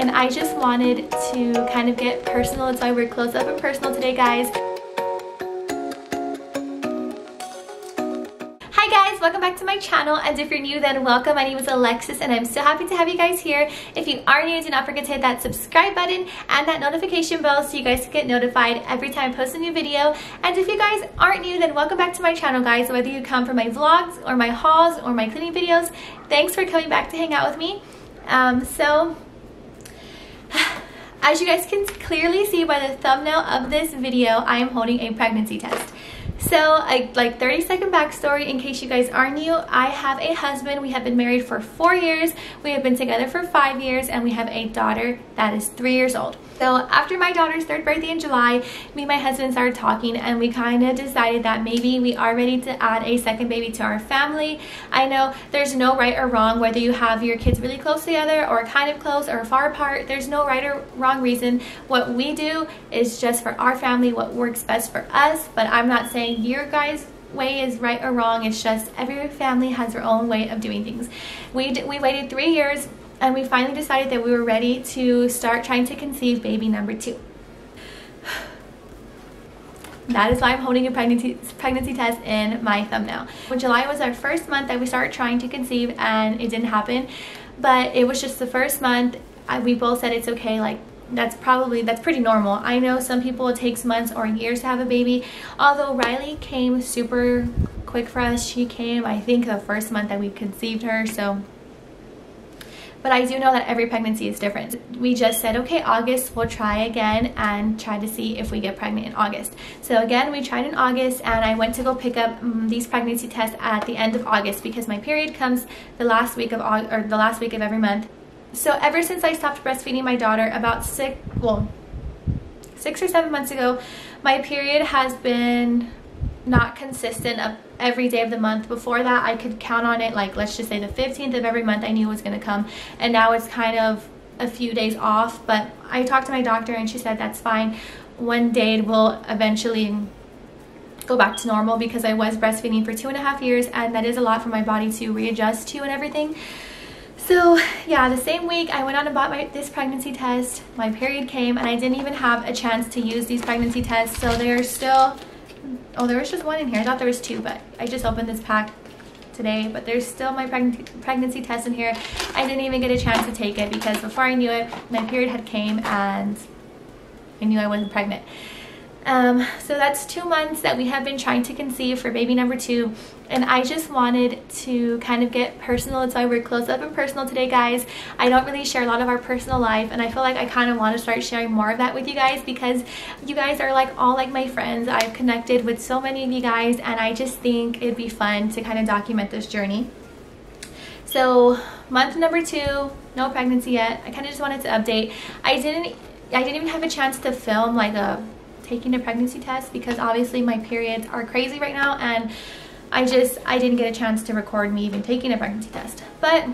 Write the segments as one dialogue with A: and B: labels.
A: and I just wanted to kind of get personal. That's why we're close up and personal today, guys. Hi guys. welcome back to my channel and if you're new then welcome my name is Alexis and I'm so happy to have you guys here if you are new do not forget to hit that subscribe button and that notification bell so you guys can get notified every time I post a new video and if you guys aren't new then welcome back to my channel guys whether you come for my vlogs or my hauls or my cleaning videos thanks for coming back to hang out with me um, so as you guys can clearly see by the thumbnail of this video I am holding a pregnancy test so, I, like 30 second backstory in case you guys are new. I have a husband. We have been married for four years. We have been together for five years and we have a daughter that is three years old. So after my daughter's third birthday in July, me and my husband started talking and we kind of decided that maybe we are ready to add a second baby to our family. I know there's no right or wrong whether you have your kids really close together or kind of close or far apart. There's no right or wrong reason. What we do is just for our family, what works best for us. But I'm not saying your guys way is right or wrong. It's just every family has their own way of doing things. We, we waited three years and we finally decided that we were ready to start trying to conceive baby number two. That is why I'm holding a pregnancy, pregnancy test in my thumbnail. When July was our first month that we started trying to conceive and it didn't happen, but it was just the first month. we both said it's okay, like that's probably that's pretty normal i know some people it takes months or years to have a baby although riley came super quick for us she came i think the first month that we conceived her so but I do know that every pregnancy is different. We just said, okay, August, we'll try again and try to see if we get pregnant in August. So again, we tried in August and I went to go pick up um, these pregnancy tests at the end of August because my period comes the last week of August, or the last week of every month. So ever since I stopped breastfeeding my daughter about six, well, six or seven months ago, my period has been not consistent of every day of the month. Before that, I could count on it, like let's just say the 15th of every month I knew was going to come. And now it's kind of a few days off, but I talked to my doctor and she said that's fine. One day it will eventually go back to normal because I was breastfeeding for two and a half years and that is a lot for my body to readjust to and everything. So yeah, the same week I went out and bought my, this pregnancy test. My period came and I didn't even have a chance to use these pregnancy tests. So they're still Oh, there was just one in here. I thought there was two, but I just opened this pack today. But there's still my pregnancy, pregnancy test in here. I didn't even get a chance to take it because before I knew it, my period had came and I knew I wasn't pregnant. Um, so that's two months that we have been trying to conceive for baby number two. And I just wanted to kind of get personal. That's why we're close up and personal today, guys. I don't really share a lot of our personal life. And I feel like I kind of want to start sharing more of that with you guys because you guys are like all like my friends. I've connected with so many of you guys. And I just think it'd be fun to kind of document this journey. So month number two, no pregnancy yet. I kind of just wanted to update. I didn't I didn't even have a chance to film like a taking a pregnancy test because obviously my periods are crazy right now and I just, I didn't get a chance to record me even taking a pregnancy test. But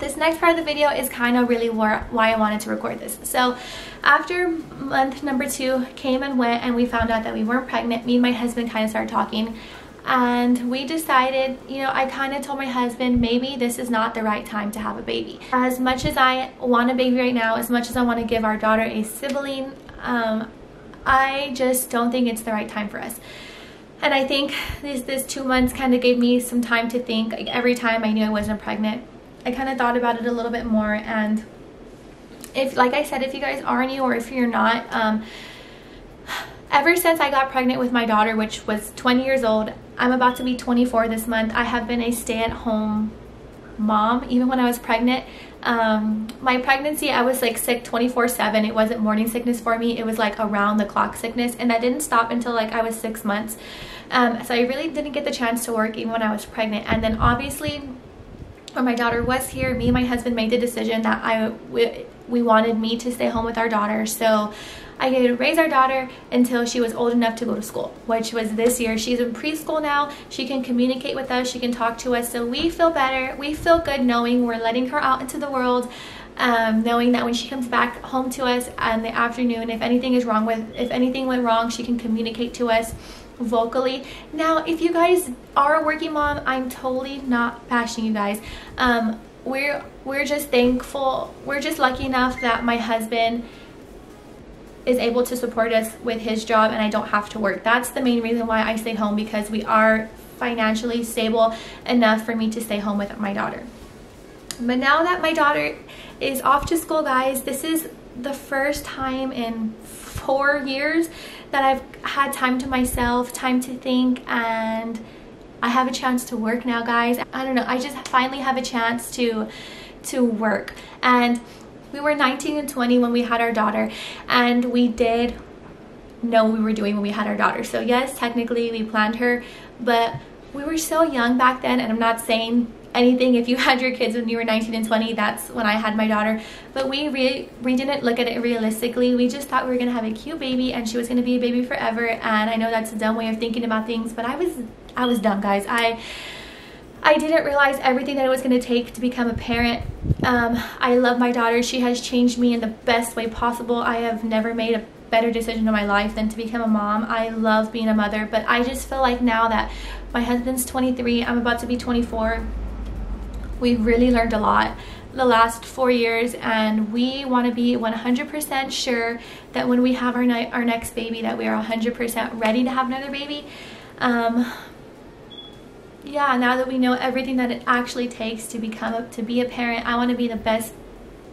A: this next part of the video is kind of really why I wanted to record this. So after month number two came and went and we found out that we weren't pregnant, me and my husband kind of started talking and we decided, you know, I kind of told my husband maybe this is not the right time to have a baby. As much as I want a baby right now, as much as I want to give our daughter a sibling, um, I just don't think it's the right time for us. And I think this, this two months kind of gave me some time to think. Like every time I knew I wasn't pregnant, I kind of thought about it a little bit more. And if, like I said, if you guys are new or if you're not, um, ever since I got pregnant with my daughter, which was 20 years old, I'm about to be 24 this month, I have been a stay-at-home mom. Even when I was pregnant, um, my pregnancy, I was like sick 24 7. It wasn't morning sickness for me. It was like around the clock sickness. And that didn't stop until like I was six months. Um, so I really didn't get the chance to work even when I was pregnant. And then obviously when my daughter was here, me and my husband made the decision that I we, we wanted me to stay home with our daughter. So I could raise our daughter until she was old enough to go to school, which was this year. She's in preschool now. She can communicate with us. She can talk to us. So we feel better. We feel good knowing we're letting her out into the world. Um, knowing that when she comes back home to us in the afternoon, if anything is wrong with, if anything went wrong, she can communicate to us vocally. Now, if you guys are a working mom, I'm totally not bashing you guys. Um, we're we're just thankful we're just lucky enough that my husband is able to support us with his job and I don't have to work. That's the main reason why I stay home because we are financially stable enough for me to stay home with my daughter. But now that my daughter is off to school, guys, this is the first time in four years that I've had time to myself, time to think, and I have a chance to work now, guys. I don't know, I just finally have a chance to to work. And we were 19 and 20 when we had our daughter, and we did know we were doing when we had our daughter. So yes, technically we planned her, but we were so young back then, and I'm not saying anything if you had your kids when you were 19 and 20 that's when i had my daughter. But we re we didn't look at it realistically. We just thought we were gonna have a cute baby and she was gonna be a baby forever and i know that's a dumb way of thinking about things but i was i was dumb guys. I I didn't realize everything that it was going to take to become a parent. Um, I love my daughter. She has changed me in the best way possible. I have never made a better decision in my life than to become a mom. I love being a mother, but I just feel like now that my husband's 23, I'm about to be 24, We've really learned a lot the last four years and we want to be 100% sure that when we have our, our next baby that we are 100% ready to have another baby. Um, yeah, now that we know everything that it actually takes to become a, to be a parent, I want to be the best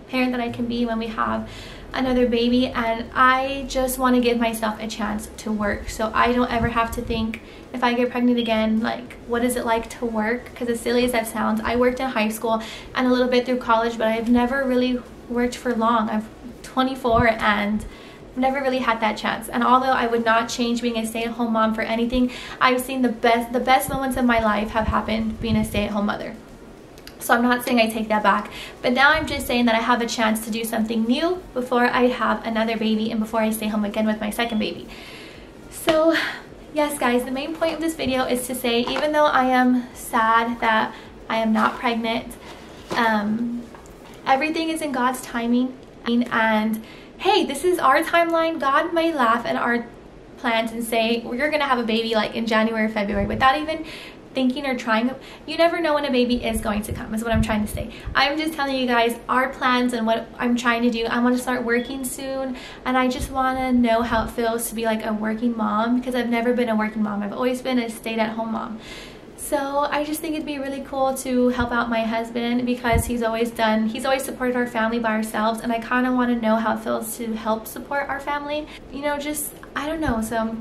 A: parent that I can be when we have another baby and I just want to give myself a chance to work. So I don't ever have to think if I get pregnant again like what is it like to work? Because as silly as that sounds I worked in high school and a little bit through college but I've never really worked for long. I'm 24 and never really had that chance and although I would not change being a stay-at-home mom for anything I've seen the best the best moments of my life have happened being a stay-at-home mother so I'm not saying I take that back. But now I'm just saying that I have a chance to do something new before I have another baby and before I stay home again with my second baby. So yes guys, the main point of this video is to say even though I am sad that I am not pregnant, um, everything is in God's timing and hey, this is our timeline. God may laugh at our plans and say we're gonna have a baby like in January or February without even thinking or trying you never know when a baby is going to come is what i'm trying to say. I'm just telling you guys our plans and what i'm trying to do i want to start working soon and i just want to know how it feels to be like a working mom because i've never been a working mom. I've always been a stay-at-home mom so I just think it'd be really cool to help out my husband because he's always done, he's always supported our family by ourselves and I kind of want to know how it feels to help support our family. You know, just, I don't know. So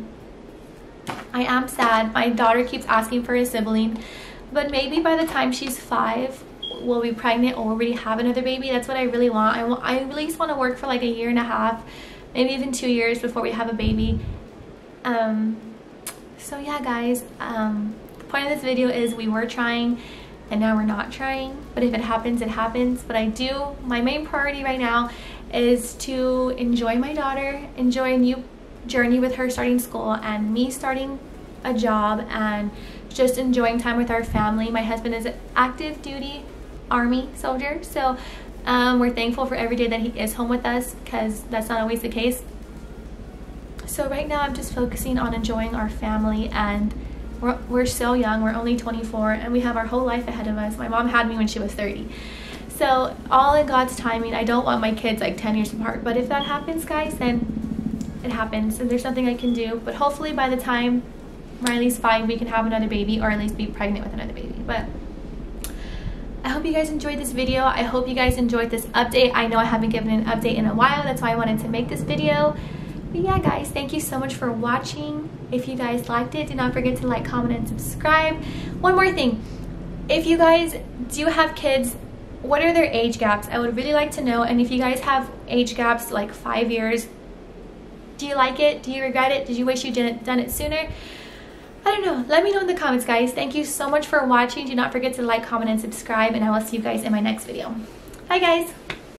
A: I am sad. My daughter keeps asking for a sibling, but maybe by the time she's five, we'll be pregnant or already have another baby. That's what I really want. I, I at least want to work for like a year and a half, maybe even two years before we have a baby. Um, so yeah, guys, um, point of this video is we were trying and now we're not trying. But if it happens, it happens. But I do, my main priority right now is to enjoy my daughter, enjoy a new journey with her starting school and me starting a job and just enjoying time with our family. My husband is active duty army soldier, so um, we're thankful for every day that he is home with us because that's not always the case. So right now I'm just focusing on enjoying our family and we're, we're so young, we're only 24 and we have our whole life ahead of us. My mom had me when she was 30. So all in God's timing, I don't want my kids like 10 years apart, but if that happens guys, then it happens and there's nothing I can do. But hopefully by the time Riley's fine, we can have another baby or at least be pregnant with another baby. But I hope you guys enjoyed this video. I hope you guys enjoyed this update. I know I haven't given an update in a while. That's why I wanted to make this video. But yeah, guys, thank you so much for watching. If you guys liked it, do not forget to like, comment, and subscribe. One more thing. If you guys do have kids, what are their age gaps? I would really like to know. And if you guys have age gaps like five years, do you like it? Do you regret it? Did you wish you didn't done it sooner? I don't know. Let me know in the comments, guys. Thank you so much for watching. Do not forget to like, comment, and subscribe, and I will see you guys in my next video. Bye, guys.